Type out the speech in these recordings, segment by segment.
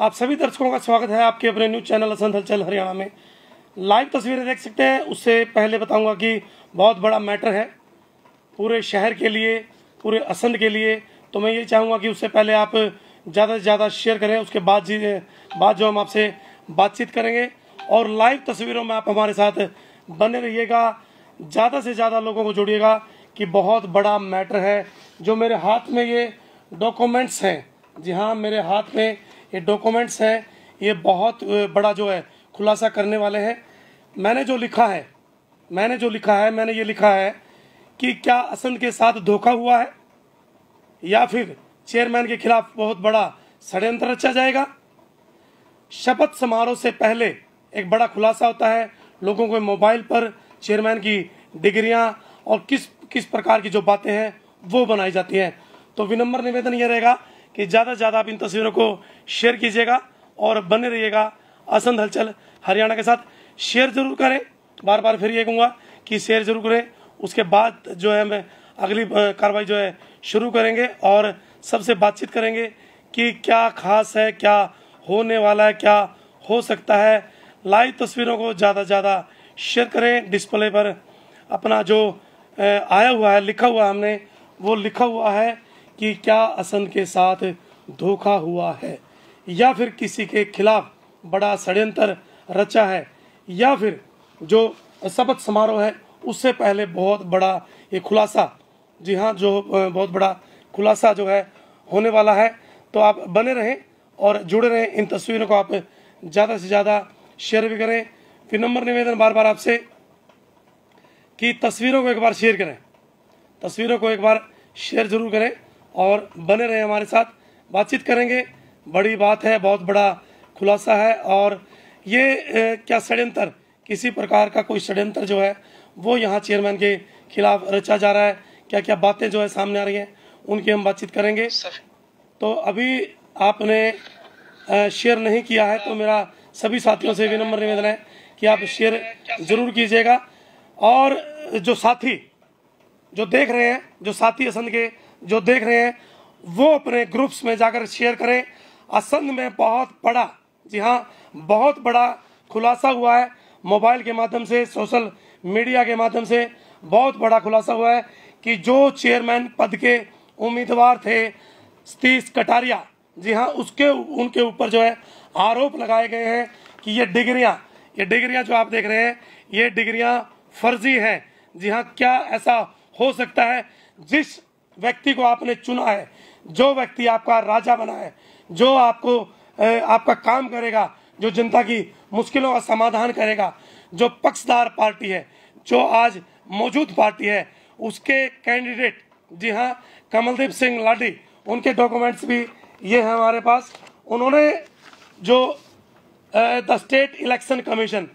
आप सभी दर्शकों का स्वागत है आपके अपने न्यूज़ चैनल असंत हलचल हरियाणा में। लाइव तस्वीरें देख सकते हैं। उससे पहले बताऊँगा कि बहुत बड़ा मैटर है पूरे शहर के लिए, पूरे असंध के लिए। तो मैं ये चाहूँगा कि उससे पहले आप ज़्यादा से ज़्यादा शेयर करें। उसके बाद जी, बाद जो हम आपसे बातचीत करेंगे। और लाइव तस्वीरों में आप हमारे साथ बने रहिएगा। ज़्यादा से ज़्यादा लोगों को जोड़िएगा कि बहुत बड़ा मैटर है। जो मेरे हाथ में ये डॉक्यूमेंट्स हैं। जी हाँ मेरे हाथ में ये डॉक्यूमेंट्स हैं, ये बहुत बड़ा जो है, खुलासा करने वाले हैं। मैंने जो लिखा है, मैंने जो लिखा है, मैंने ये लिखा है कि क्या असंध के साथ धोखा हुआ है? या फिर चेयरमैन के खिलाफ बहुत बड़ा षड्यंत्र रचा जाएगा? शपथ समारोह से पहले एक बड़ा खुलासा होता है लोगों के मोबाइल पर चेयरमैन की डिग्रियाँ और किस किस प्रकार की जो बातें हैं, वो बनाई जाती हैं। तो विनम्र निवेदन ये रहेगा कि ज़्यादा से ज़्यादा आप इन तस्वीरों को शेयर कीजिएगा और बने रहिएगा। असंध हलचल हरियाणा के साथ शेयर ज़रूर करें। बार बार फिर ये कहूँगा कि शेयर ज़रूर करें। उसके बाद जो है हम अगली कार्रवाई जो है शुरू करेंगे और सबसे बातचीत करेंगे कि क्या खास है, क्या होने वाला है, क्या हो सकता है। लाइव तस्वीरों को ज़्यादा से ज़्यादा शेयर करें। डिस्प्ले पर अपना जो आया हुआ है, लिखा हुआ हमने, वो लिखा हुआ है कि क्या असंध के साथ धोखा हुआ है। या फिर किसी के खिलाफ बड़ा षड्यंत्र रचा है, या फिर जो शपथ समारोह है, उससे पहले बहुत बड़ा ये खुलासा। जी हाँ जो बहुत बड़ा खुलासा जो है, होने वाला है। तो आप बने रहें और जुड़े रहें इन तस्वीरों को आप ज़्यादा से ज़्यादा शेयर भी करें। फिर नंबर निवेदन बार बार आपसे कि तस्वीरों को एक बार शेयर करें। तस्वीरों को एक बार शेयर ज़रूर करें और बने रहें हमारे साथ। बातचीत करेंगे। बड़ी बात है बहुत बड़ा खुलासा है और ये ए, क्या षड्यंत्र किसी प्रकार का कोई षड्यंत्र जो है वो यहाँ चेयरमैन के खिलाफ रचा जा रहा है। क्या क्या बातें जो है सामने आ रही हैं उनकी हम बातचीत करेंगे। तो अभी आपने शेयर नहीं किया है तो मेरा सभी साथियों से विनम्र निवेदन है कि आप शेयर ज़रूर कीजिएगा। और जो साथी जो देख रहे हैं जो साथी असंध के जो देख रहे हैं वो अपने ग्रुप्स में जाकर शेयर करें। असंध में बहुत बड़ा, जी हाँ बहुत बड़ा खुलासा हुआ है मोबाइल के माध्यम से, सोशल मीडिया के माध्यम से बहुत बड़ा खुलासा हुआ है कि जो चेयरमैन पद के उम्मीदवार थे, सतीश कटारिया, जी हाँ उसके, उनके ऊपर जो है आरोप लगाए गए हैं कि ये डिग्रियाँ ये डिग्रियाँ जो आप देख रहे हैं, ये डिग्रियाँ फर्जी हैं। जी हाँ क्या ऐसा हो सकता है? जिस व्यक्ति को आपने चुना है, जो व्यक्ति आपका राजा बना है जो आपको आपका काम करेगा, जो जनता की मुश्किलों का समाधान करेगा, जो पक्षदार पार्टी है, जो आज मौजूद पार्टी है, उसके कैंडिडेट, जी हाँ कमलदीप सिंह लाडी उनके डॉक्यूमेंट्स भी ये है हमारे पास। उन्होंने जो the state election commission,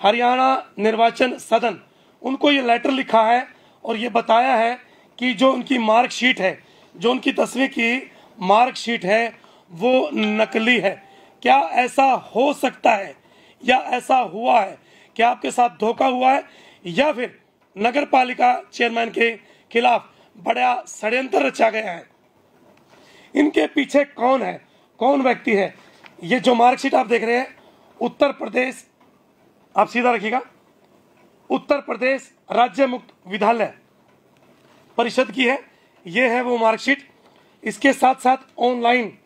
Haryana निर्वाचन सदन, उनको ये लेटर लिखा है और ये बताया है कि जो उनकी मार्कशीट है, जो उनकी दसवीं की मार्कशीट है वो नकली है। क्या ऐसा हो सकता है? या ऐसा हुआ है? क्या आपके साथ धोखा हुआ है? या फिर नगर पालिका चेयरमैन के खिलाफ बड़ा षड्यंत्र रचा गया है? इनके पीछे कौन है? कौन व्यक्ति है? ये जो मार्कशीट आप देख रहे हैं, उत्तर प्रदेश, आप सीधा रखिएगा। उत्तर प्रदेश राज्य मुक्त विद्यालय परिषद की है। ये है वो मार्कशीट। इसके साथ साथ ऑनलाइन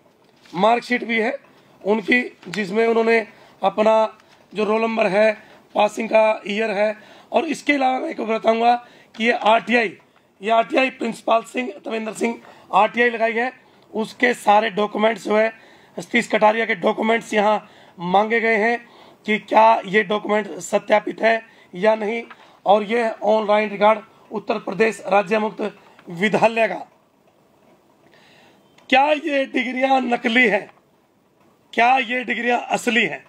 मार्कशीट भी है, उनकी जिसमें उन्होंने अपना जो रोल नंबर है, पासिंग का ईयर है, और इसके अलावा मैं एक बताऊँगा कि ये आरटीआई ये RTI principal Singh, Tavendra Singh RTI लगाई है। उसके सारे डॉक्यूमेंट्स जो है सतीश कटारिया के डॉक्यूमेंट्स यहाँ मांगे गए हैं कि क्या ये डॉक्यूमेंट सत्यापित है या नहीं। और ये ऑनलाइन रिकॉर्ड उत्तर प्रदेश राज्य मुक्त विद्यालय का क्या ये डिग्रियाँ नकली है? क्या ये डिग्रियाँ असली हैं?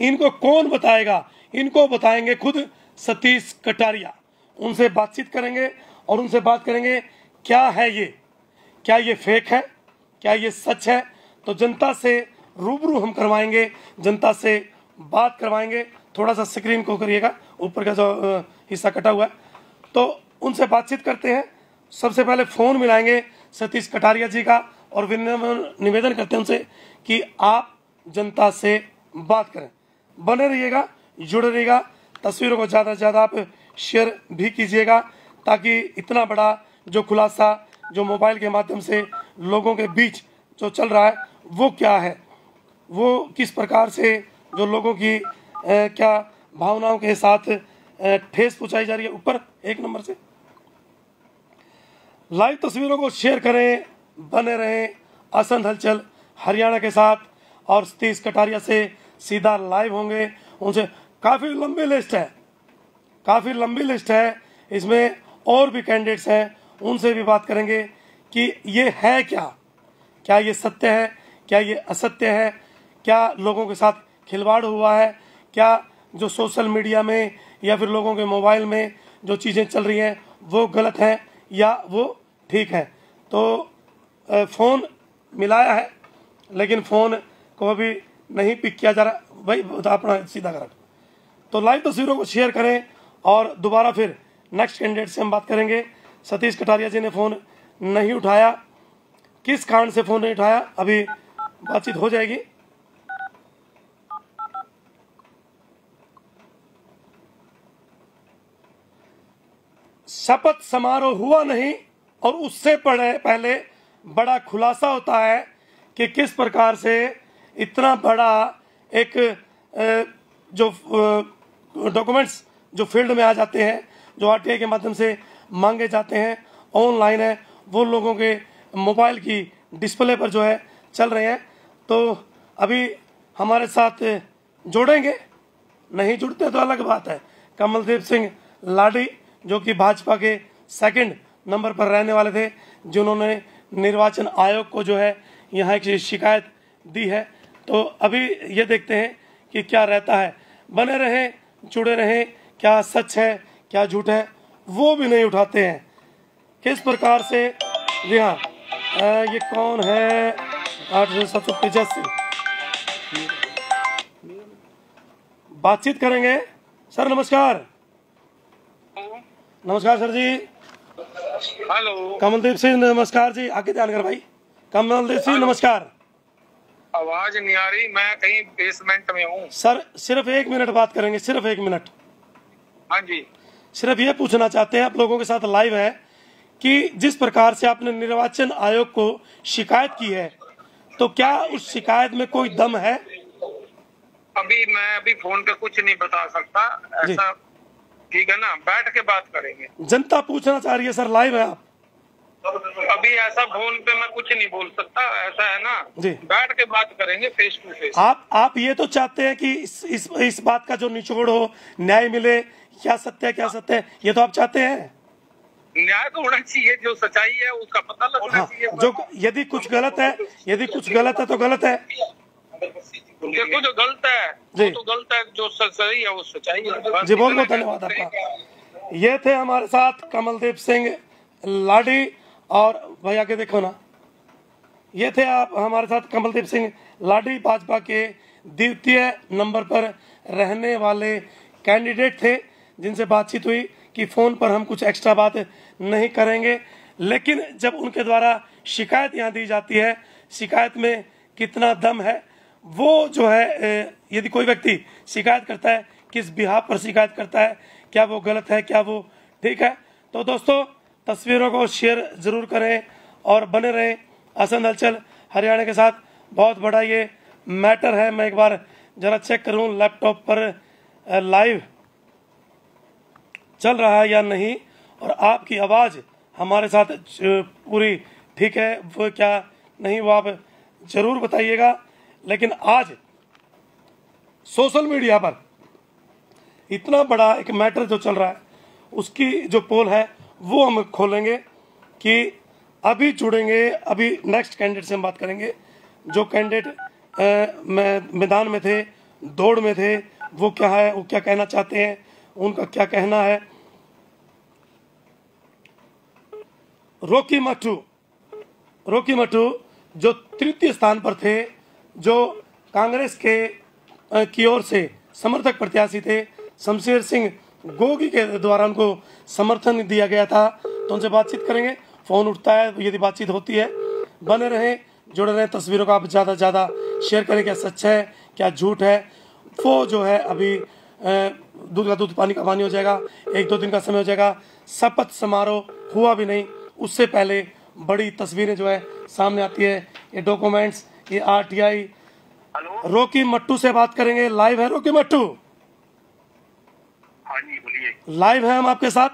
इनको कौन बताएगा? इनको बताएँगे खुद सतीश कटारिया। उनसे बातचीत करेंगे और उनसे बात करेंगे, क्या है ये? क्या ये फेक है? क्या ये सच है? तो जनता से रूबरू हम करवाएँगे, जनता से बात करवाएँगे। थोड़ा सा स्क्रीन को करिएगा, ऊपर का जो हिस्सा कटा हुआ है। तो उनसे बातचीत करते हैं। सबसे पहले फ़ोन मिलाएँगे। सतीश कटारिया जी का और निवेदन करते हैं उनसे कि आप जनता से बात करें। बने रहिएगा जुड़े रहिएगा तस्वीरों को ज़्यादा से ज़्यादा आप शेयर भी कीजिएगा ताकि इतना बड़ा जो खुलासा जो मोबाइल के माध्यम से लोगों के बीच जो चल रहा है वो क्या है? वो किस प्रकार से जो लोगों की ए, क्या भावनाओं के साथ ठेस पहुंचाई जा रही है? ऊपर एक नंबर से। लाइव तस्वीरों को शेयर करें, बने रहें, असंध हलचल हरियाणा के साथ। और सतीश कटारिया से सीधा लाइव होंगे। उनसे काफ़ी लंबी लिस्ट है। काफ़ी लंबी लिस्ट है। इसमें और भी कैंडिडेट्स हैं। उनसे भी बात करेंगे कि ये है क्या? क्या ये सत्य है? क्या ये असत्य है? क्या लोगों के साथ खिलवाड़ हुआ है? क्या जो सोशल मीडिया में या फिर लोगों के मोबाइल में जो चीज़ें चल रही हैं, वो गलत हैं या वो ठीक है। तो फ़ोन मिलाया है, लेकिन फ़ोन को अभी नहीं पिक किया जा रहा। भाई अपना सीधा कर। तो लाइव तस्वीरों को शेयर करें और दोबारा फिर नेक्स्ट कैंडिडेट से हम बात करेंगे। सतीश कटारिया जी ने फ़ोन नहीं उठाया। किस कारण से फ़ोन नहीं उठाया? अभी बातचीत हो जाएगी। शपथ समारोह हुआ नहीं। और उससे पहले पहले बड़ा खुलासा होता है कि किस प्रकार से इतना बड़ा एक जो डॉक्यूमेंट्स जो फ़ील्ड में आ जाते हैं, जो आरटीआई के माध्यम से मांगे जाते हैं ऑनलाइन है, वो लोगों के मोबाइल की डिस्प्ले पर जो है चल रहे हैं। तो अभी हमारे साथ जोड़ेंगे? नहीं जुड़ते तो अलग बात है। कमलदीप सिंह लाडी, जो कि भाजपा के सेकंड नंबर पर रहने वाले थे जिन्होंने निर्वाचन आयोग को जो है यहाँ एक शिकायत दी है। तो अभी ये देखते हैं कि क्या रहता है। बने रहें जुड़े रहें क्या सच है क्या झूठ है वो भी नहीं उठाते हैं। किस प्रकार से जी हाँ ये कौन है? आठ सौ सात सौ पिचासी। बातचीत करेंगे। सर नमस्कार। नमस्कार सर जी। हेलो। कमलदीप सिंह नमस्कार जी। आगे ध्यान कर भाई। कमलदीप सिंह नमस्कार। आवाज़ नहीं आ रही मैं कहीं बेसमेंट में हूँ। सर सिर्फ़ एक मिनट बात करेंगे सिर्फ़ एक मिनट। हाँ जी। सिर्फ़ ये पूछना चाहते हैं आप लोगों के साथ लाइव है कि जिस प्रकार से आपने निर्वाचन आयोग को शिकायत की है तो क्या उस शिकायत में कोई दम है? अभी मैं अभी फ़ोन पे कुछ नहीं बता सकता। ऐसा ठीक है ना? बैठ के बात करेंगे। जनता पूछना चाह रही है सर लाइव है आप। अभी ऐसा फ़ोन पे मैं कुछ नहीं बोल सकता ऐसा है ना? जी। बैठ के बात करेंगे फेस टू फेस आप आप ये तो चाहते हैं कि इस इस, इस बात का जो निचोड़ हो न्याय मिले क्या सत्य है क्या सत्य है ये तो आप चाहते हैं? न्याय तो होना चाहिए जो सच्चाई है उसका पता लगना हाँ। चाहिए। जो यदि कुछ गलत है यदि कुछ गलत है तो गलत है। देखो जो गलत है जी। तो गलत है जो सही है वो सच्चाई है। जी बहुत बहुत धन्यवाद आपका। ये थे हमारे साथ कमलदीप सिंह लाडी और भैया के देखो ना। ये थे आप हमारे साथ कमलदीप सिंह लाडी भाजपा के द्वितीय नंबर पर रहने वाले कैंडिडेट थे जिनसे बातचीत हुई कि फ़ोन पर हम कुछ एक्स्ट्रा बात नहीं करेंगे लेकिन जब उनके द्वारा शिकायत यहाँ दी जाती है शिकायत में कितना दम है वो जो है यदि कोई व्यक्ति शिकायत करता है, किस बिहार पर शिकायत करता है, क्या वो गलत है, क्या वो ठीक है तो दोस्तों, तस्वीरों को शेयर ज़रूर करें और बने रहें असंद हलचल हरियाणा के साथ। बहुत बड़ा ये मैटर है। मैं एक बार जरा चेक करूँ, लैपटॉप पर लाइव चल रहा है या नहीं, और आपकी आवाज़ हमारे साथ पूरी ठीक है, वो क्या नहीं, वो आप ज़रूर बताइएगा। लेकिन आज सोशल मीडिया पर इतना बड़ा एक मैटर जो चल रहा है, उसकी जो पोल है, वो हम खोलेंगे कि अभी जुड़ेंगे, अभी नेक्स्ट कैंडिडेट से हम बात करेंगे। जो कैंडिडेट मैदान में थे, दौड़ में थे, वो क्या है, वो क्या कहना चाहते हैं, उनका क्या कहना है। रोकी मट्टू रोकी मट्टू जो तृतीय स्थान पर थे जो कांग्रेस के की ओर से समर्थक प्रत्याशी थे, शमशेर सिंह गोगी के द्वारा उनको समर्थन दिया गया था। तो उनसे बातचीत करेंगे। फ़ोन उठता है, यदि बातचीत होती है, बने रहें, जुड़े रहें। तस्वीरों को आप ज़्यादा से ज़्यादा शेयर करें, क्या सच है, क्या झूठ है। वो जो है अभी दूध का दूध, पानी का पानी हो जाएगा, एक दो दिन का समय हो जाएगा। शपथ समारोह हुआ भी नहीं। उससे पहले बड़ी तस्वीरें जो है सामने आती है, ये डॉक्यूमेंट्स ये आरटीआई रोकी मट्टू से बात करेंगे। लाइव है रोकी मट्टू? हाँ जी बोलिए। लाइव है हम आपके साथ।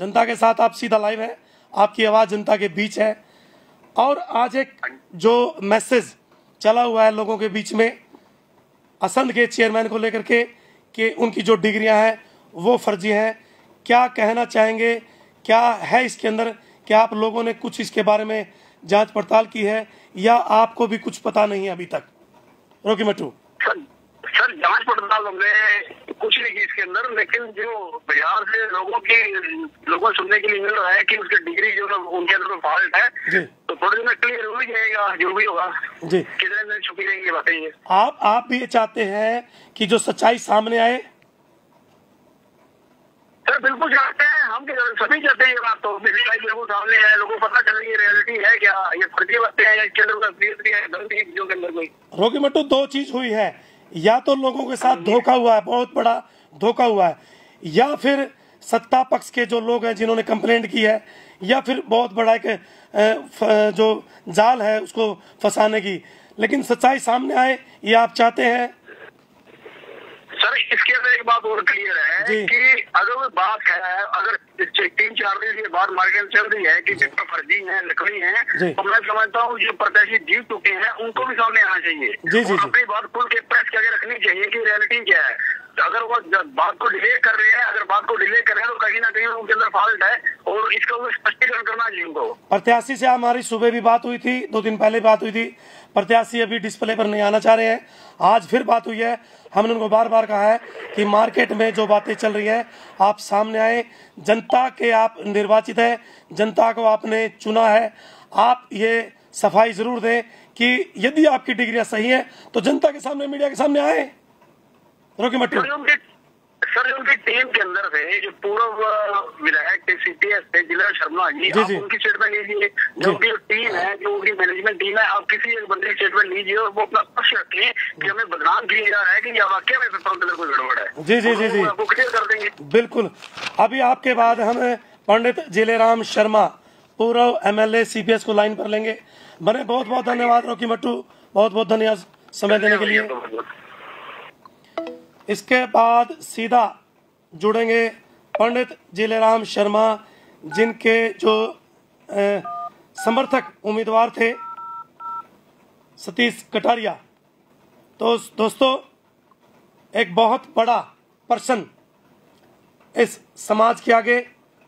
जनता के साथ आप सीधा लाइव है। आपकी आवाज़ जनता के बीच है। और आज एक जो मैसेज चला हुआ है लोगों के बीच में असंध के चेयरमैन को लेकर के कि उनकी जो डिग्रियाँ हैं वो फर्जी हैं। क्या कहना चाहेंगे? क्या है इसके अंदर? क्या आप लोगों ने कुछ इसके बारे में जाँच पड़ताल की है या आपको भी कुछ पता नहीं है अभी तक? रोकी मट्टू। सर सर जाँच पड़ताल हमने कुछ नहीं की इसके अंदर लेकिन जो बिहार से लोगों की लोगों को सुनने के लिए मिल रहा है कि उसकी डिग्री जो है उनके अंदर फॉल्ट है। जी। तो थोड़े दिन में क्लियर हो ही जाएगा जो भी होगा। जी। कितने दिन छुपी रहेंगी ये बातें ये आप आप भी ये चाहते हैं कि जो सच्चाई सामने आए सर बिल्कुल चाहते हैं, हम सभी चाहते हैं ये बात तो। मेरी लाइफ बिल्कुल सामने है, लोगों को पता चले ये रियलिटी है क्या? ये फर्जी बातें हैं, इसके अंदर कोई है है चीज़ों के अंदर कोई। रोगी मट्टू, दो चीज़ हुई है। या तो लोगों के साथ धोखा हुआ है, बहुत बड़ा धोखा हुआ है, या फिर सत्ता पक्ष के जो लोग हैं जिन्होंने कंप्लेंट की है, या फिर बहुत बड़ा एक जो जाल है उसको फंसाने की। लेकिन सच्चाई सामने आए, ये आप चाहते हैं सर इसके अंदर एक बात और क्लियर है। कि अगर कोई बात है अगर तीन चार दिन के बाद मार्केट चल रही है कि पेपर फर्जी है नकली है तो मैं समझता हूँ जो प्रत्याशी जीत चुके हैं उनको भी सामने आना चाहिए। जी, जी, अपनी बात खुल के प्रेस के आगे रखनी चाहिए कि रियलिटी क्या है। तो अगर वो बात को डिले कर रहे हैं अगर बात को डिले कर रहे हैं तो कहीं ना कहीं उनके अंदर फॉल्ट है और इसका वो स्पष्टीकरण करना चाहिए उनको प्रत्याशी से हमारी सुबह भी बात हुई थी दो दिन पहले बात हुई थी। प्रत्याशी अभी डिस्प्ले पर नहीं आना चाह रहे हैं। आज फिर बात हुई है। हमने उनको बार बार कहा है कि मार्केट में जो बातें चल रही है, आप सामने आए, जनता के आप निर्वाचित है, जनता को आपने चुना है, आप ये सफ़ाई ज़रूर दें कि यदि आपकी डिग्रियाँ सही हैं तो जनता के सामने, मीडिया के सामने आए। रोकी मट्टू सर उनके सर जो उनकी टीम जो पूर्व विधायक थे सीपीएस थे जिला शर्मा जी। जी, आप जी। उनकी स्टेटमेंट लीजिए। जी। उनकी टीम है जो उनकी मैनेजमेंट टीम है आप किसी एक बंदे की स्टेटमेंट लीजिए और वो अपना पक्ष रखें कि हमें बदनाम किया जा रहा है कि यह वाक्य में पेपर कोई गड़बड़ है। जी, जी, जी, जी। आपको क्लियर कर देंगे। बिल्कुल। अभी आपके बाद हम पंडित जिलेराम शर्मा पूर्व एमएलए सीपीएस को लाइन पर लेंगे। बने बहुत बहुत धन्यवाद रोकी मट्टू। बहुत बहुत धन्यवाद समय देने के लिए। इसके बाद सीधा जुड़ेंगे पंडित जिलेराम शर्मा, जिनके जो समर्थक उम्मीदवार थे, सतीश कटारिया। तो दोस्तों, एक बहुत बड़ा पर्सन इस समाज के आगे,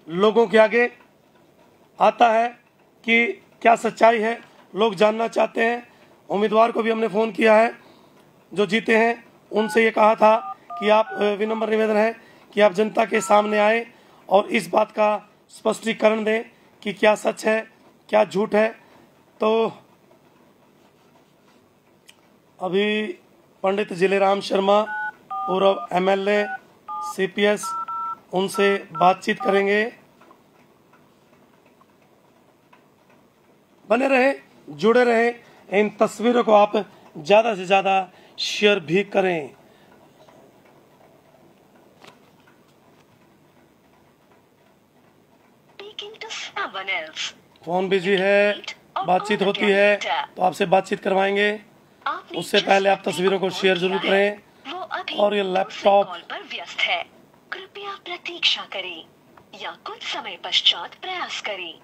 लोगों के आगे आता है कि क्या सच्चाई है। लोग जानना चाहते हैं। उम्मीदवार को भी हमने फ़ोन किया है, जो जीते हैं, उनसे ये कहा था कि आप विनम्र निवेदन है कि आप जनता के सामने आए और इस बात का स्पष्टीकरण दें कि क्या सच है, क्या झूठ है। तो अभी पंडित जिलेराम शर्मा, पूर्व एमएलए, सीपीएस, उनसे बातचीत करेंगे। बने रहे, जुड़े रहे। इन तस्वीरों को आप ज़्यादा से ज़्यादा शेयर भी करें। फ़ोन बिज़ी है बातचीत होती है तो आपसे बातचीत करवाएँगे। उससे पहले आप तस्वीरों को शेयर ज़रूर करें और ये लैपटॉप- व्यस्त है कृपया प्रतीक्षा करें या कुछ समय पश्चात प्रयास करें।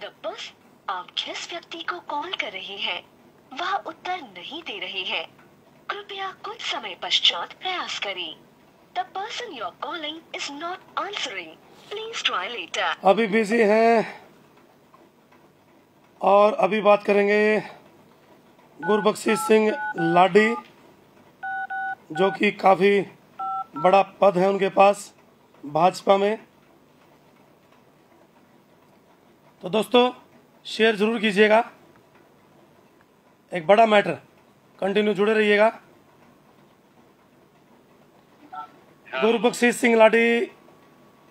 द बस आप जिस व्यक्ति को कॉल कर रहे हैं वह उत्तर नहीं दे रहे हैं। कृपया कुछ समय पश्चात प्रयास करें। The person you are calling is not answering please try later अभी बिज़ी हैं। और अभी बात करेंगे गुरबख्शी सिंह लाडी, जो कि काफ़ी बड़ा पद है उनके पास भाजपा में। तो दोस्तों, शेयर ज़रूर कीजिएगा। एक बड़ा मैटर, कंटिन्यू जुड़े रहिएगा। गुरबख्शी सिंह लाडी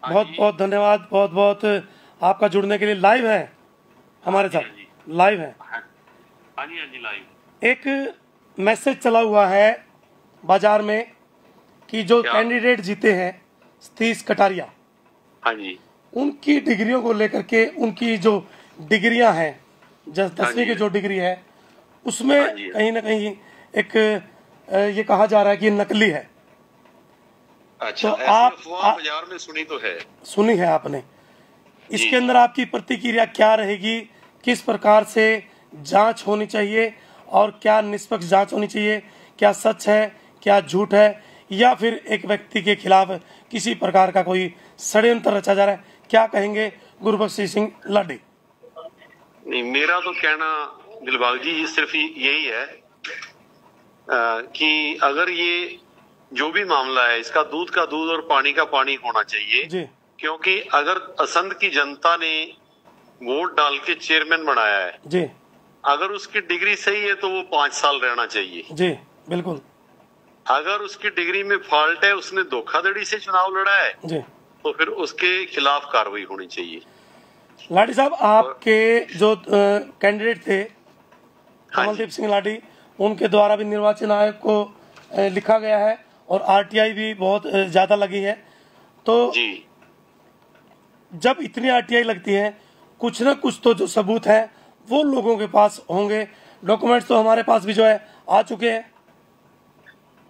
बहुत बहुत धन्यवाद बहुत बहुत आपका जुड़ने के लिए लाइव है। हमारे साथ लाइव है हाँ। हाँ जी हाँ जी लाइव एक मैसेज चला हुआ है बाज़ार में कि जो कैंडिडेट जीते हैं सतीश कटारिया। हाँ जी। उनकी डिग्रियों को लेकर के उनकी जो डिग्रियाँ हैं जस दसवीं की जो डिग्री है उसमें हाँ कहीं ना कहीं एक ये कहा जा रहा है कि नकली है। अच्छा तो आप- बाज़ार में सुनी तो है। सुनी है आपने। इसके अंदर आपकी प्रतिक्रिया क्या रहेगी? किस प्रकार से जाँच होनी चाहिए और क्या निष्पक्ष जाँच होनी चाहिए? क्या सच है? क्या झूठ है? या फिर एक व्यक्ति के खिलाफ किसी प्रकार का कोई षड्यंत्र रचा जा रहा है? क्या कहेंगे गुरबख्शी सिंह लाडी? नहीं मेरा तो कहना दिलबाग जी ये सिर्फ़ यही है अ, कि अगर ये जो भी मामला है इसका दूध का दूध और पानी का पानी होना चाहिए जी। क्योंकि अगर असंध की जनता ने वोट डाल के चेयरमैन बनाया है। जी। अगर उसकी डिग्री सही है तो वो पाँच साल रहना चाहिए। जी बिल्कुल। अगर उसकी डिग्री में फॉल्ट है उसने धोखाधड़ी से चुनाव लड़ा है जी। तो फिर उसके खिलाफ कार्रवाई होनी चाहिए। लाठी साहब आपके जो कैंडिडेट थे हाँ कमलदीप सिंह लाठी उनके द्वारा भी निर्वाचन आयोग को लिखा गया है और आरटीआई भी बहुत ज़्यादा लगी है। तो जी। जब इतनी आरटीआई लगती है कुछ ना कुछ तो जो सबूत है वो लोगों के पास होंगे। डॉक्यूमेंट्स तो हमारे पास भी जो है आ चुके हैं।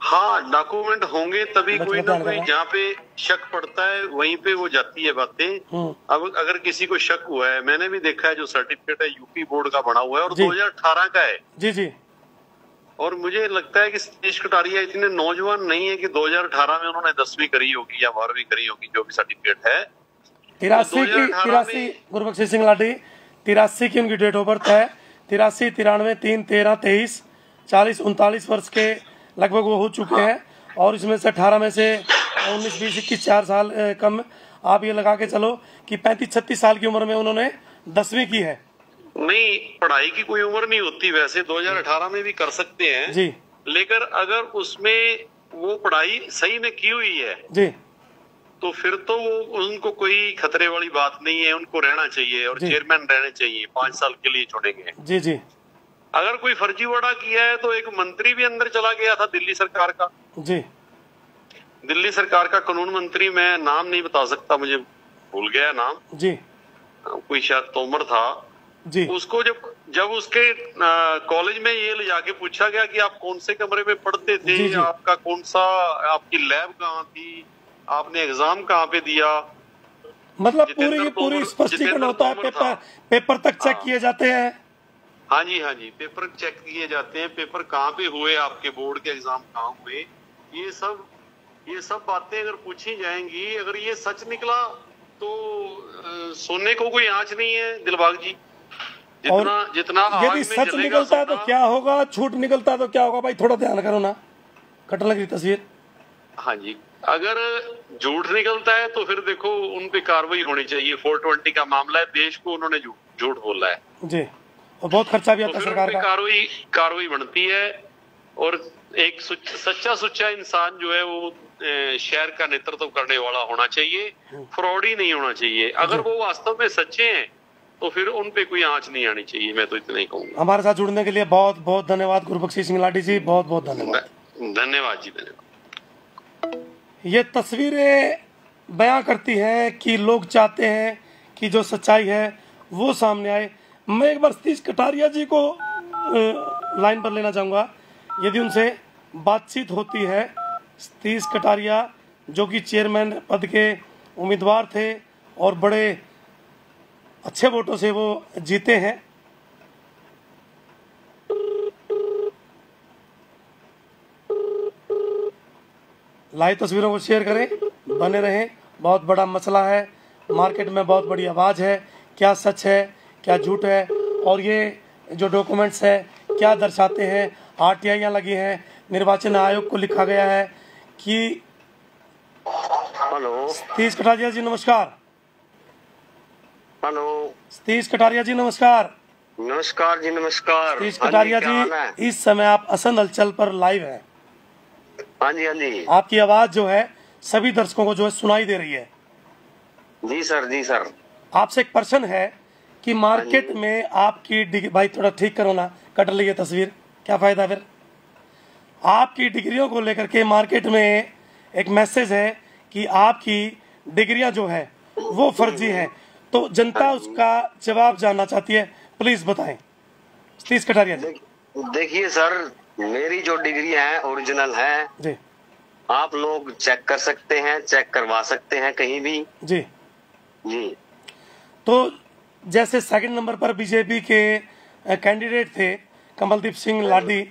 हाँ डॉक्यूमेंट होंगे तभी कोई ना कोई जहाँ पे शक पड़ता है वहीं पे वो जाती है बातें। हम्म। अब अगर किसी को शक हुआ है मैंने भी देखा है जो सर्टिफिकेट है यूपी बोर्ड का बना हुआ है और जी। 2018 का है। जी जी। और मुझे लगता है कि सतीश कटारिया इतने नौजवान नहीं है कि 2018 में उन्होंने दसवीं करी होगी या बारहवीं करी होगी जो भी सर्टिफिकेट है। तिरासी की तिरासी गुरबख्शी सिंह लाडी तिरासी की उनकी डेट ऑफ़ बर्थ है तिरासी तिरानवे तीन तेरह तेईस चालीस उनतालीस वर्ष के लगभग वो हो चुके हैं। और इसमें से अठारह में से उन्नीस बीस इक्कीस चार साल कम आप ये लगा के चलो कि पैंतीस छत्तीस साल की उम्र में उन्होंने दसवीं की है। नहीं पढ़ाई की कोई उम्र नहीं होती वैसे। 2018 में भी कर सकते हैं। जी। लेकिन अगर उसमें वो पढ़ाई सही में की हुई है जी। तो फिर तो उनको कोई खतरे वाली बात नहीं है उनको रहना चाहिए और चेयरमैन रहने चाहिए पाँच साल के लिए चुनेंगे जी जी। अगर कोई फर्जीवाड़ा किया है तो एक मंत्री भी अंदर चला गया था दिल्ली सरकार का। जी। दिल्ली सरकार का कानून मंत्री मैं नाम नहीं बता सकता मुझे भूल गया नाम। जी। कोई शायद तोमर था। जी। उसको जब जब उसके कॉलेज में ये ले जाके पूछा गया कि आप कौन से कमरे में पढ़ते थे जी, जी। आपका कौन सा आपकी लैब कहाँ थी? आपने एग्ज़ाम कहाँ पे दिया? मतलब पूरी पूरी स्पष्टीकरण होता है पेपर पेपर तक चेक हाँ। किए जाते हैं। हाँ जी हाँ जी पेपर चेक किए जाते हैं। पेपर कहाँ पे हुए आपके बोर्ड के एग्ज़ाम कहाँ हुए? ये सब ये सब बातें अगर पूछी जाएँगी अगर ये सच निकला तो अ, सोने को कोई आँच नहीं है दिलबाग जी। जितना जितना यदि सच निकलता है तो क्या होगा? छूट निकलता है तो क्या होगा? भाई थोड़ा ध्यान करो ना। कटने लगी तस्वीर। हाँ जी अगर झूठ निकलता है तो फिर देखो उन पे कार्रवाई होनी चाहिए। 420 का मामला है देश को उन्होंने झूठ झूठ बोला है। जी और बहुत खर्चा भी तो आता है उन सरकार का। कार्रवाई कार्रवाई बनती है और एक सुच- सच्चा सुच्चा इंसान जो है वो शहर का नेतृत्व करने वाला होना चाहिए। फ्रॉड ही नहीं होना चाहिए। अगर वो वास्तव में सच्चे हैं तो फिर उन पे कोई आँच नहीं आनी चाहिए मैं तो इतना ही कहूँगा। हमारे साथ जुड़ने के लिए बहुत बहुत धन्यवाद गुरबख्शी सिंह लाठी जी बहुत बहुत धन्यवाद। धन्यवाद जी धन्यवाद। ये तस्वीरें बयां करती हैं कि लोग चाहते हैं कि जो सच्चाई है वो सामने आए। मैं एक बार सतीश कटारिया जी को लाइन पर लेना चाहूँगा। यदि उनसे बातचीत होती है, सतीश कटारिया जो कि चेयरमैन पद के उम्मीदवार थे और बड़े अच्छे वोटों से वो जीते हैं लाइव तस्वीरों को शेयर करें बने रहें। बहुत बड़ा मसला है। मार्केट में बहुत बड़ी आवाज़ है। क्या सच है क्या झूठ है? और ये जो डॉक्यूमेंट्स है क्या दर्शाते हैं? आर टी लगी हैं। निर्वाचन आयोग को लिखा गया है कि हेलो। सतीश कटारिया जी नमस्कार। हेलो। सतीश कटारिया जी नमस्कार। नमस्कार जी नमस्कार। सतीश कटारिया है? जी इस समय आप असंध हलचल पर लाइव हैं। हाँ जी हाँ जी। आपकी आवाज़ जो है सभी दर्शकों को जो है सुनाई दे रही है। जी सर जी सर। आपसे एक प्रश्न है कि मार्केट में आपकी डिग्री भाई थोड़ा ठीक करो ना कट ली है तस्वीर क्या फ़ायदा फिर? आपकी डिग्रियों को लेकर के मार्केट में एक मैसेज है कि आपकी डिग्रियाँ जो है वो फर्जी है। तो जनता उसका जवाब जानना चाहती है प्लीज़ बताएँ। सतीश कटारिया देखिए सर मेरी जो डिग्री है ओरिजिनल है जी। आप लोग चेक कर सकते हैं चेक करवा सकते हैं कहीं भी। जी। जी। तो जैसे सेकंड नंबर पर बीजेपी के कैंडिडेट थे कमलदीप सिंह लाडी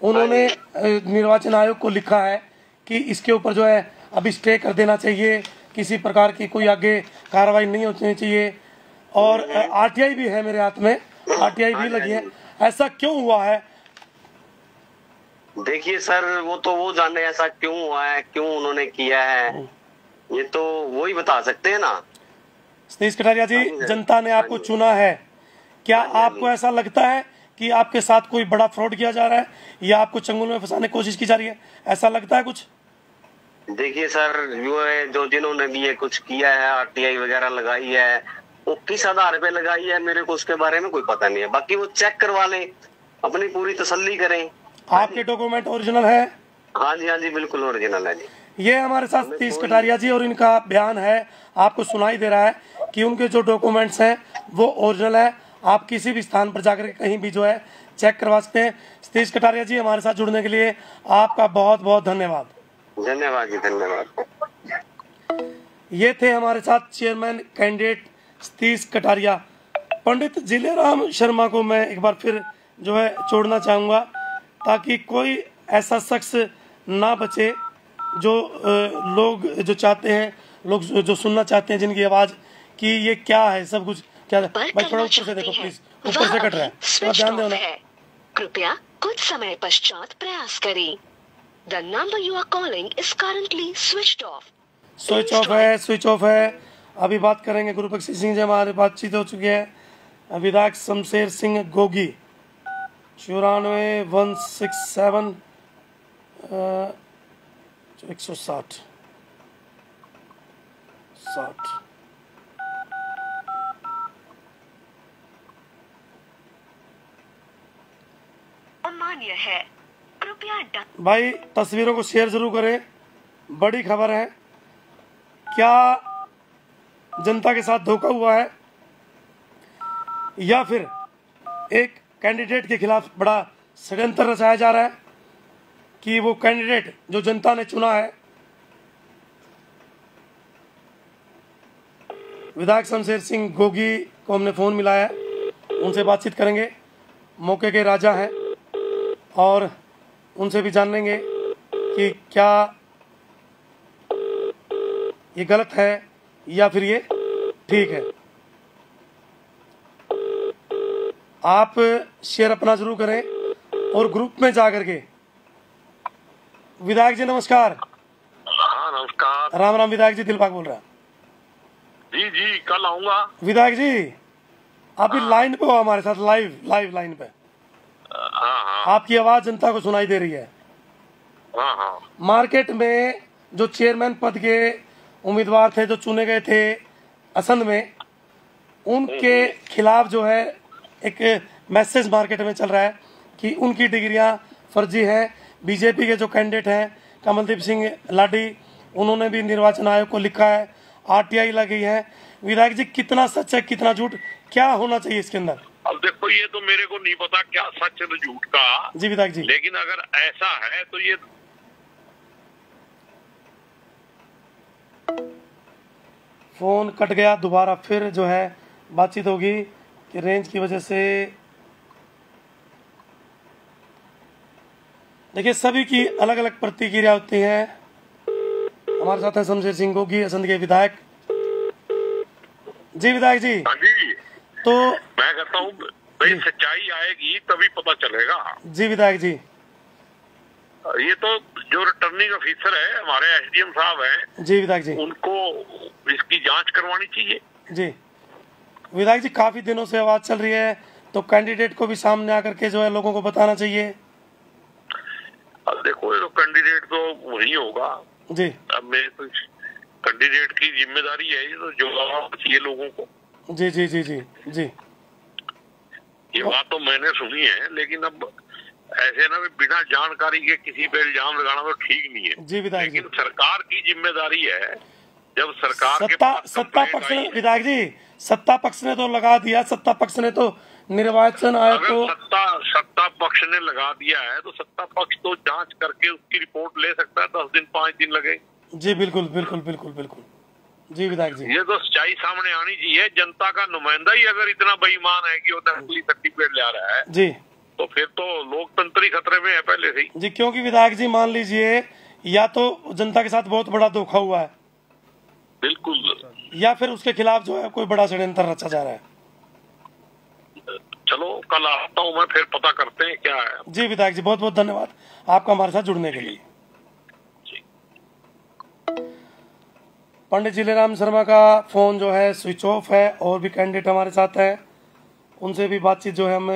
उन्होंने निर्वाचन आयोग को लिखा है कि इसके ऊपर जो है अभी स्टे कर देना चाहिए किसी प्रकार की कोई आगे कार्रवाई नहीं होनी चाहिए। और आरटीआई भी है मेरे हाथ में आरटीआई भी लगी है। ऐसा क्यों हुआ है? देखिए सर वो तो वो जाने ऐसा क्यों हुआ है क्यों उन्होंने किया है? ये तो वो ही बता सकते हैं ना। सतीश कटारिया जी जनता ने आपको चुना है। क्या आपको ऐसा लगता है कि आपके साथ कोई बड़ा फ्रॉड किया जा रहा है या आपको चंगुल में फंसाने की कोशिश की जा रही है? ऐसा लगता है कुछ? देखिए सर जो है जो जिन्होंने भी ये कुछ किया है आरटीआई वगैरह लगाई है वो किस आधार पे लगाई है मेरे को उसके बारे में कोई पता नहीं है। बाकी वो चेक करवा लें अपनी पूरी तसल्ली करें। आपके डॉक्यूमेंट ओरिजिनल है? हाँ जी हाँ जी बिल्कुल ओरिजिनल है जी। ये हमारे साथ सतीश कटारिया जी और इनका बयान है। आपको सुनाई दे रहा है कि उनके जो डॉक्यूमेंट्स हैं वो ओरिजिनल है। आप किसी भी स्थान पर जाकर कहीं भी जो है चेक करवा सकते हैं। सतीश कटारिया जी हमारे साथ जुड़ने के लिए आपका बहुत बहुत धन्यवाद। धन्यवाद जी धन्यवाद। ये थे हमारे साथ चेयरमैन कैंडिडेट सतीश कटारिया। पंडित जिलेराम शर्मा को मैं एक बार फिर जो है छोड़ना चाहूँगा। ताकि कोई ऐसा शख्स ना बचे जो लोग जो चाहते हैं लोग जो सुनना चाहते हैं जिनकी आवाज़ कि ये क्या है सब कुछ क्या है। भाई थोड़ा ऊपर से देखो प्लीज़ ऊपर से कट रहा है। थोड़ा ध्यान देना। कृपया कुछ समय पश्चात प्रयास करें। The number you are calling is currently switched off switch off है स्विच ऑफ़ है। अभी बात करेंगे गुरु बख्शी सिंह जी हमारे बातचीत हो चुकी है। विधायक शमशेर सिंह गोगी। चौरानवे वन सिक्स सेवन एक सौ साठ। साठ। है। कृपया भाई तस्वीरों को शेयर ज़रूर करें। बड़ी खबर है। क्या जनता के साथ धोखा हुआ है? या फिर एक कैंडिडेट के खिलाफ बड़ा षड्यंत्र रचाया जा रहा है कि वो कैंडिडेट जो जनता ने चुना है, विधायक शमशेर सिंह गोगी को हमने फ़ोन मिलाया उनसे बातचीत करेंगे। मौके के राजा हैं और उनसे भी जानेंगे कि क्या ये गलत है या फिर ये ठीक है। आप शेयर अपना ज़रूर करें और ग्रुप में जा करके विधायक जी नमस्कार। हाँ नमस्कार। राम राम विधायक जी दिलबाग बोल रहा। जी जी कल आऊँगा। विधायक जी अभी लाइन पे हो हमारे साथ लाइव लाइव लाइन पे। हाँ हाँ आपकी आवाज़ जनता को सुनाई दे रही है। हाँ हाँ। मार्केट में जो चेयरमैन पद के उम्मीदवार थे जो चुने गए थे असंध में उनके खिलाफ जो है एक मैसेज मार्केट में चल रहा है कि उनकी डिग्रियाँ फर्जी हैं। बीजेपी के जो कैंडिडेट हैं कमलदीप सिंह लाडी उन्होंने भी निर्वाचन आयोग को लिखा है आरटीआई लगी है। विधायक जी कितना सच है कितना झूठ क्या होना चाहिए इसके अंदर? अब देखो ये तो मेरे को नहीं पता क्या सच है झूठ का। जी विधायक जी। लेकिन अगर ऐसा है तो ये फ़ोन कट गया दोबारा फिर जो है बातचीत होगी। रेंज की वजह से देखिए सभी की अलग अलग प्रतिक्रिया होती है। हमारे साथ हैं शमशेर सिंह गोगी असंध के विधायक। जी विधायक जी। हाँ जी। तो मैं कहता हूँ भाई सच्चाई आएगी तभी पता चलेगा। जी विधायक जी। ये तो जो रिटर्निंग ऑफिसर है हमारे एसडीएम साहब हैं जी विधायक जी। उनको इसकी जाँच करवानी चाहिए। जी। विधायक जी काफ़ी दिनों से आवाज़ चल रही है तो कैंडिडेट को भी सामने आकर के जो है लोगों को बताना चाहिए। अब देखो ये तो कैंडिडेट तो वही होगा। जी। अब मेरे तो कैंडिडेट की ज़िम्मेदारी है ये तो जवाब चाहिए लोगों को। जी जी जी जी जी। ये बात तो मैंने सुनी है लेकिन अब ऐसे ना भी बिना जानकारी के किसी पे इल्ज़ाम लगाना तो ठीक नहीं है। जी विधायक जी। लेकिन सरकार की ज़िम्मेदारी है जब सरकार के सत्ता सत्ता पक्ष ने विधायक जी सत्ता पक्ष ने तो लगा दिया सत्ता पक्ष ने तो निर्वाचन आयोग को सत्ता सत्ता पक्ष ने लगा दिया है तो सत्ता पक्ष तो जाँच करके उसकी रिपोर्ट ले सकता है दस दिन पाँच दिन लगे। जी बिल्कुल बिल्कुल बिल्कुल बिल्कुल। जी विधायक जी। ये तो सच्चाई सामने आनी चाहिए जनता का नुमाइंदा ही अगर इतना बेईमान है कि वो नकली सर्टिफिकेट ले रहा है जी। तो फिर तो लोकतंत्र ही खतरे में है पहले से ही। जी क्योंकि विधायक जी मान लीजिए या तो जनता के साथ बहुत बड़ा धोखा हुआ है बिल्कुल। या फिर उसके खिलाफ जो है कोई बड़ा षड्यंत्र रचा जा रहा है? चलो कल आता हूँ मैं फिर पता करते हैं क्या है। जी विधायक जी बहुत बहुत धन्यवाद आपका हमारे साथ जुड़ने के लिए। जी। पंडित जिलेराम शर्मा का फ़ोन जो है स्विच ऑफ़ है और भी कैंडिडेट हमारे साथ हैं। उनसे भी बातचीत जो है हम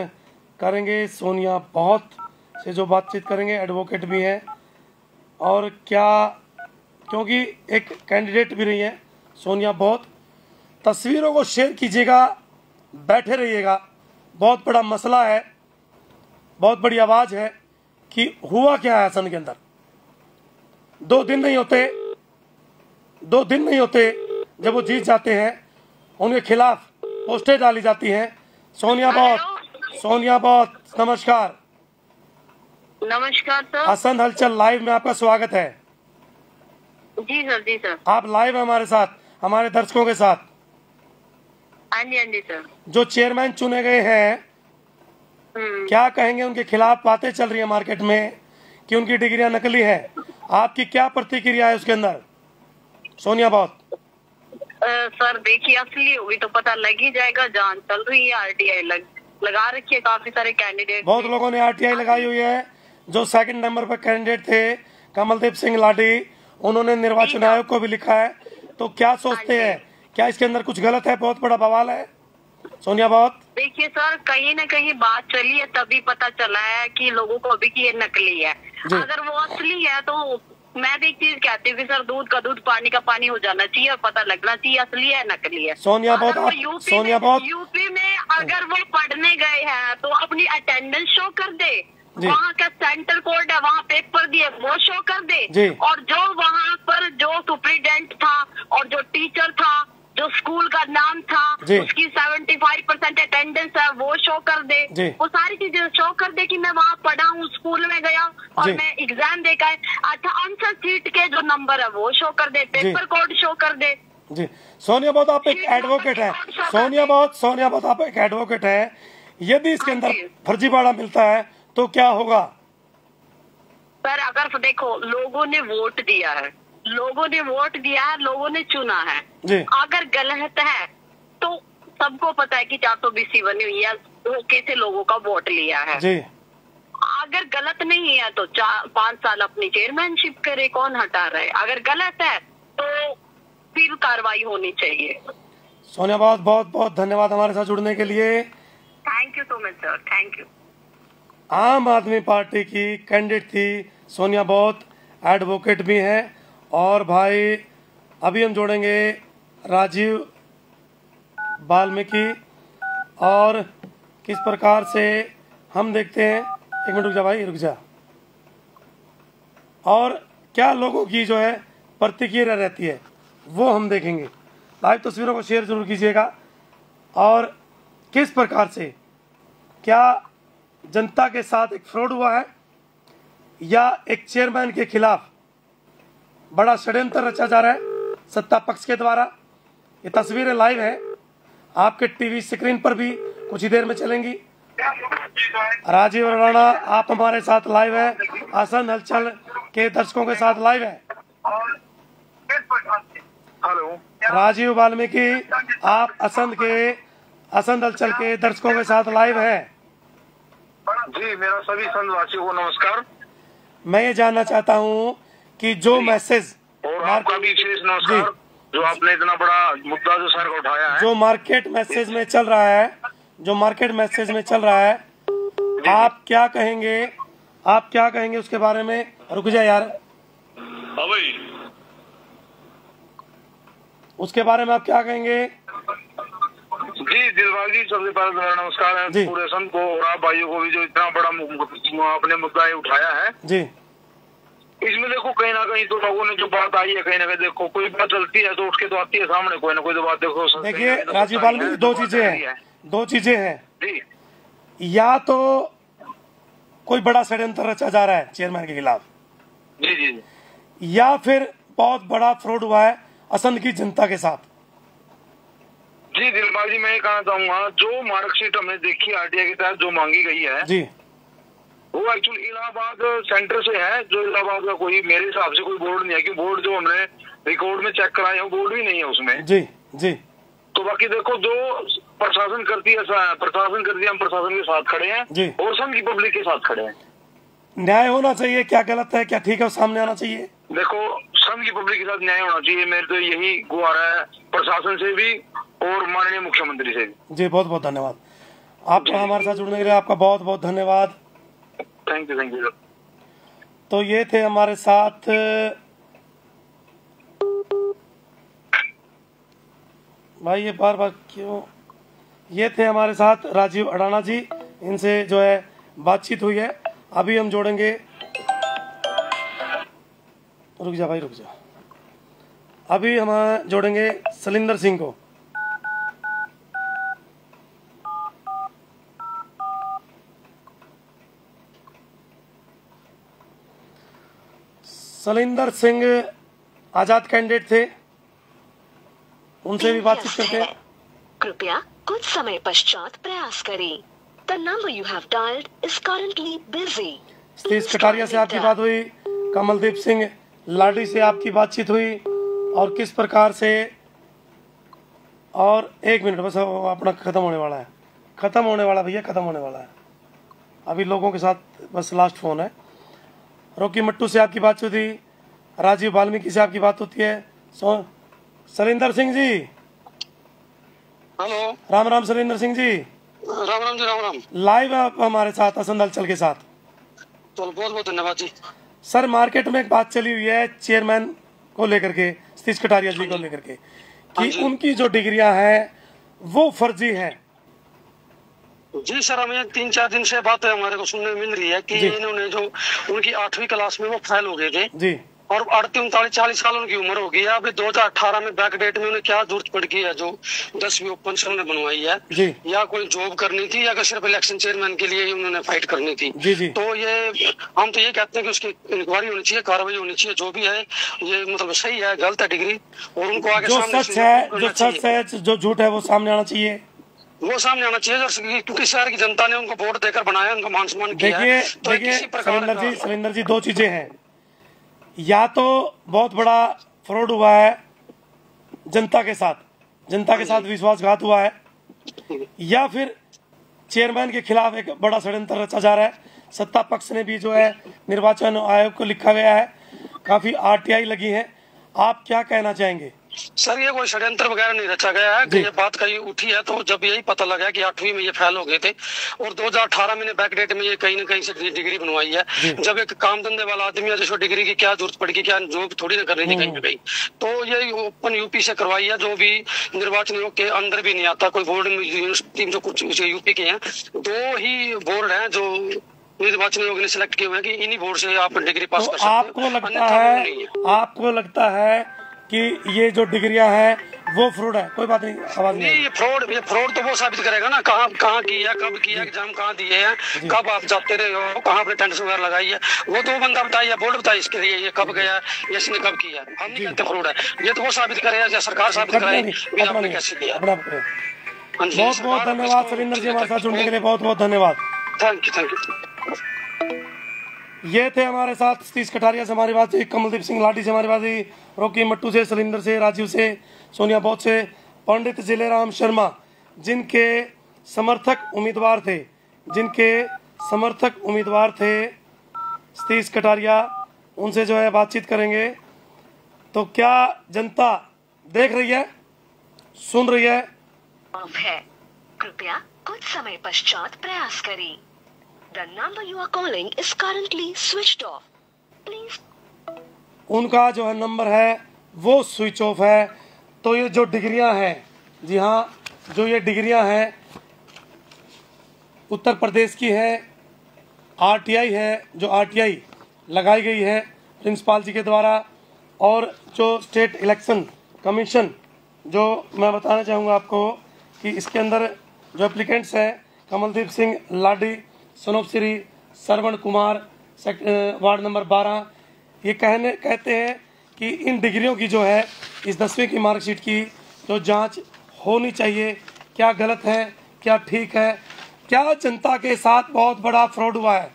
करेंगे। सोनिया बहुत से जो बातचीत करेंगे एडवोकेट भी हैं। और क्या क्योंकि एक कैंडिडेट भी रही है सोनिया बहुत। तस्वीरों को शेयर कीजिएगा बैठे रहिएगा। बहुत बड़ा मसला है बहुत बड़ी आवाज़ है कि हुआ क्या है असम के अंदर? दो दिन नहीं होते दो दिन नहीं होते जब वो जीत जाते हैं उनके खिलाफ पोस्टें डाली जाती हैं। सोनिया बहुत सोनिया बहुत नमस्कार। नमस्कार सर असंध हलचल लाइव में आपका स्वागत है। जी सर जी सर। आप लाइव हैं हमारे साथ हमारे दर्शकों के साथ। हाँ जी हाँ जी सर। जो चेयरमैन चुने गए हैं हम्म, क्या कहेंगे उनके खिलाफ बातें चल रही है मार्केट में कि उनकी डिग्रियाँ नकली है? आपकी क्या प्रतिक्रिया है उसके अंदर? सोनिया बहुत। सर देखिए असली होगी तो पता लग ही जाएगा जान चल रही है आरटीआई लग लगा रखी है काफ़ी सारे कैंडिडेट बहुत लोगों ने आरटीआई लगाई हुई है जो सेकंड नंबर पर कैंडिडेट थे कमलदीप सिंह लाडी उन्होंने निर्वाचन आयोग को भी लिखा है। तो क्या सोचते हैं क्या इसके अंदर कुछ गलत है? बहुत बड़ा बवाल है। सोनिया बहुत। देखिए सर कहीं ना कहीं बात चली है तभी पता चला है कि लोगों को अभी की ये नकली है। अगर वो असली है तो मैं भी एक चीज़ कहती हूँ कि सर दूध का दूध पानी का पानी हो जाना चाहिए और पता लगना चाहिए असली है नकली है। सोनिया बहुत। आप- यूपी सोनिया बहुत- यूपी में अगर वो पढ़ने गए हैं तो अपनी अटेंडेंस शो कर दे। वहाँ का सेंटर कोर्ट है वहाँ पेपर दिए वो शो कर दे। और जो वहाँ पर जो सुप्रिटेंडेंट था और जो टीचर था जो स्कूल का नाम था। उसकी 75 परसेंट अटेंडेंस है वो शो कर दे। वो सारी चीज़ें शो कर दे कि मैं वहाँ पढ़ा हूँ स्कूल में गया और मैं एग्ज़ाम देकर आए। अच्छा आंसर सीट के जो नंबर है वो शो कर दे। पेपर कोड शो कर दे। जी। सोनिया बहुत आप एक एडवोकेट है। सोनिया बहुत सोनिया बहुत आप एक एडवोकेट है। यदि इसके अंदर फर्जीवाड़ा मिलता है। तो क्या होगा? सर अगर देखो लोगों ने वोट दिया है। लोगों ने वोट दिया है लोगों ने चुना है। जी। अगर गलत है तो सबको पता है कि चार सौ बीसी बनी हुई है धोखे से लोगों का वोट लिया है? जी। अगर गलत नहीं है तो चार पाँच साल अपनी चेयरमैनशिप करे कौन हटा रहे अगर गलत है तो फिर कार्रवाई होनी चाहिए। सोनिया बहुत बहुत बहुत धन्यवाद हमारे साथ जुड़ने के लिए। Thank you so much sir thank you Aam Aadmi Party की कैंडिडेट थी सोनिया बहुत एडवोकेट भी हैं। और भाई, अभी हम जोड़ेंगे राजीव वाल्मीकि और किस प्रकार से हम देखते हैं, एक मिनट रुक जा भाई, रुक जा। और क्या लोगों की जो है प्रतिक्रिया रहती है, वो हम देखेंगे। लाइव तस्वीरों को शेयर ज़रूर कीजिएगा। और किस प्रकार से, क्या जनता के साथ एक फ्रॉड हुआ है या एक चेयरमैन के खिलाफ बड़ा षड्यंत्र रचा जा रहा है सत्ता पक्ष के द्वारा। ये तस्वीरें लाइव है। आपके टीवी स्क्रीन पर भी कुछ ही देर में चलेंगी। राजीव राणा आप हमारे साथ लाइव है। आसन हलचल के दर्शकों के साथ लाइव है। हेलो। राजीव वाल्मीकि आप असंध के असंध हलचल के दर्शकों के साथ लाइव है। जी मेरा सभी संतवासियों को नमस्कार। मैं ये जानना चाहता हूँ कि जो मैसेज और आपका भी विशेष नमस्कार जो आपने इतना बड़ा मुद्दा जो सर को उठाया है। जो मार्केट मैसेज में चल रहा है जो मार्केट मैसेज में चल रहा है आप क्या कहेंगे? आप क्या कहेंगे उसके बारे में? रुक जा यार। हाँ भाई। उसके बारे में आप क्या कहेंगे? जी दिलबाग जी सबसे पहले तो मेरा नमस्कार है जी। पूरे संत को और आप भाइयों को भी जो इतना बड़ा अपने मुद्दा उठाया है। जी। इसमें देखो कहीं ना कहीं तो लोगों ने जो बात आई है कहीं ना कहीं देखो कोई बात चलती है तो उठ के तो आती है सामने कोई ना कोई तो बात देखो देखिए कहीं तो राजीव सच्चाई दो तो चीज़ें हैं। दो चीज़ें हैं। जी। या तो कोई बड़ा षड्यंत्र रचा जा रहा है चेयरमैन के खिलाफ। जी जी जी। या फिर बहुत बड़ा फ्रॉड हुआ है असंध की जनता के साथ। जी दिलबाग जी मैं ये कहना चाहूँगा जो मार्कशीट हमने देखी आरटीआई के तहत जो मांगी गई है जी। वो एक्चुअली इलाहाबाद सेंटर से है जो इलाहाबाद का कोई मेरे हिसाब से कोई बोर्ड नहीं है कि बोर्ड जो हमने रिकॉर्ड में चेक कराया है वो बोर्ड भी नहीं है उसमें। जी जी। तो बाकी देखो जो प्रशासन करती है प्रशासन करती है हम प्रशासन के साथ खड़े। हैं और संघ की पब्लिक के साथ खड़े हैं। न्याय होना चाहिए क्या गलत है क्या ठीक है सामने आना चाहिए। देखो संघ की पब्लिक के साथ न्याय होना चाहिए मेरे तो यही गुहार है प्रशासन से भी और माननीय मुख्यमंत्री से जी बहुत बहुत धन्यवाद। आपका हमारे साथ जुड़ने के लिए आपका बहुत बहुत धन्यवाद थैंक यू थैंक यू तो ये थे हमारे साथ भाई ये बार बार क्यों? ये थे हमारे साथ राजीव अडाना जी इनसे जो है बातचीत हुई है। अभी हम जोड़ेंगे। रुक जा भाई रुक जा। अभी हम जोड़ेंगे सलिंदर सिंह को। सलिंदर सिंह आज़ाद कैंडिडेट थे। उनसे भी बातचीत करते। हैं कृपया कुछ समय पश्चात प्रयास करें। The number you have dialled is currently busy Satish Kataria से आपकी बात हुई कमलदीप सिंह लाडी से आपकी बातचीत हुई और किस प्रकार से? और एक मिनट बस अपना खत्म होने वाला है। खत्म होने वाला भैया खत्म होने वाला है। अभी लोगों के साथ बस लास्ट फ़ोन है। रोकी मट्टू से आपकी बात होती राजीव वाल्मीकि से आपकी बात होती है। So Surinder Singh ji. Hello. Ram Ram Surinder Singh ji. Ram Ram ji Ram Ram. Live आप हमारे साथ असंद हलचल के साथ। तो बहुत बहुत धन्यवाद जी। सर मार्केट में एक बात चली हुई है चेयरमैन को लेकर के सतीश कटारिया जी को लेकर के हाँ कि उनकी जो डिग्रियाँ हैं वो फर्जी है। जी सर हमें तीन चार दिन से बात है हमारे को सुनने मिल रही है कि। इन्होंने जो उनकी आठवीं क्लास में वो फेल हो गए थे जी और अड़तीस उनतालीस चालीस साल उनकी उम्र हो गई है अभी 2018 में बैक डेट में उन्हें क्या ज़रूरत पड़ गई है जो दसवीं ओपन से उन्होंने बनवाई है। या कोई जॉब करनी थी या सिर्फ़ इलेक्शन चेयरमैन के लिए ही उन्होंने फाइट करनी थी जी, जी। तो ये हम तो ये कहते हैं कि उसकी इंक्वायरी होनी चाहिए कार्रवाई होनी चाहिए जो भी है ये मतलब सही है गलत है डिग्री और उनको आगे जो सच है जो सच है जो झूठ है वो सामने आना चाहिए वो सामने आना चाहिए। और क्योंकि शहर की जनता ने उनको वोट देकर बनाया उनका मान सम्मान किया देखिए है तो किसी प्रकार सलिंदर जी का जी दो चीज़ें हैं। या तो बहुत बड़ा फ्रॉड हुआ है जनता के साथ जनता के साथ विश्वासघात हुआ है या फिर चेयरमैन के खिलाफ एक बड़ा षड्यंत्र रचा जा रहा है। सत्ता पक्ष ने भी जो है निर्वाचन आयोग को लिखा गया है काफ़ी आरटीआई लगी है। आप क्या कहना चाहेंगे? सर ये कोई षड्यंत्र वगैरह नहीं रचा गया है कि ये बात कहीं उठी है तो जब यही पता लगा कि आठवीं में ये फैल हो गए थे और 2018 में बैक डेट में ये कहीं ना कहीं से डिग्री बनवाई है। जब एक काम धंधे वाला आदमी है जिसको डिग्री की क्या ज़रूरत पड़ेगी क्या जॉब थोड़ी ना करनी थी कहीं पे कहीं तो ये ओपन यूपी से करवाई है जो भी निर्वाचन आयोग के अंदर भी नहीं आता कोई बोर्ड यूनिवर्सिटी जो कुछ यूपी के हैं दो ही बोर्ड है जो निर्वाचन आयोग ने सिलेक्ट किए हुए हैं कि इन्हीं बोर्ड से आप डिग्री पास तो कर सकते हो। आपको लगता है। आपको लगता है कि ये जो डिग्रियाँ हैं वो फ्रॉड है। कोई बात नहीं आवाज़ नहीं नहीं ये फ्रॉड ये फ्रॉड तो वो साबित करेगा ना। कहाँ कहाँ किया कब किया एग्ज़ाम कहाँ दिए हैं कब आप जाते रहे हो कहाँ अपने टेंशन वगैरह लगाई है। वो तो बंदा बताइए बोर्ड बताइए इसके लिए ये कब गया ये इसने कब किया। हम नहीं कहते फ्रॉड है। ये तो वो साबित करेगा या सरकार साबित आपने कैसे जी, बहुत बहुत धन्यवाद इसको- जी हमारे साथ जुड़ने के लिए बहुत बहुत धन्यवाद। थैंक यू थैंक यू ये थे हमारे साथ सतीश कटारिया से हमारी बात हुई कमलदीप सिंह लाठी से हमारी बात रोकी मट्टू से, सलिंदर से, राजीव से, सोनिया बोध से, पंडित जिलेराम शर्मा, जिनके समर्थक उम्मीदवार थे, जिनके समर्थक उम्मीदवार थे सतीश कटारिया उनसे जो है बातचीत करेंगे। तो क्या जनता देख रही है, सुन रही है। कृपया कुछ समय पश्चात प्रयास करें। उनका जो है नंबर है, वो स्विच ऑफ़ है। तो ये जो डिग्रियाँ हैं, जी हाँ जो ये डिग्रियाँ हैं, उत्तर प्रदेश की है आरटीआई है, जो आरटीआई लगाई गई है प्रिंसिपाल जी के द्वारा, और जो स्टेट इलेक्शन कमीशन जो मैं बताना चाहूँगा आपको कि इसके अंदर जो एप्लीकेंट्स हैं, कमलदीप सिंह लाडी सनोप श्री सरवण कुमार वार्ड नंबर 12 ये कहने, कहते हैं कि इन डिग्रियों की जो है, इस दसवीं की मार्कशीट की, जो जाँच होनी चाहिए, क्या गलत है, क्या ठीक है, क्या जनता के साथ बहुत बड़ा फ्रॉड हुआ है,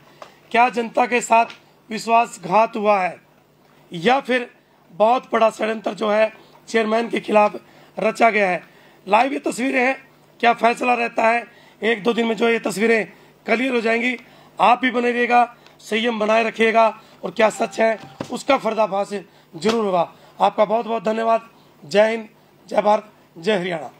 क्या जनता के साथ विश्वासघात हुआ है, या फिर बहुत बड़ा षड्यंत्र जो है, चेयरमैन के खिलाफ रचा गया है। लाइव ये तस्वीरें हैं, क्या फैसला रहता है? एक दो दिन में जो ये तस्वीरें क्लियर हो जाएँगी। आप भी बने रहिएगा संयम बनाए रखिएगा और क्या सच है, उसका फर्दाफाश ज़रूर होगा। आपका बहुत बहुत धन्यवाद। जय हिंद, जय भारत, जय हरियाणा।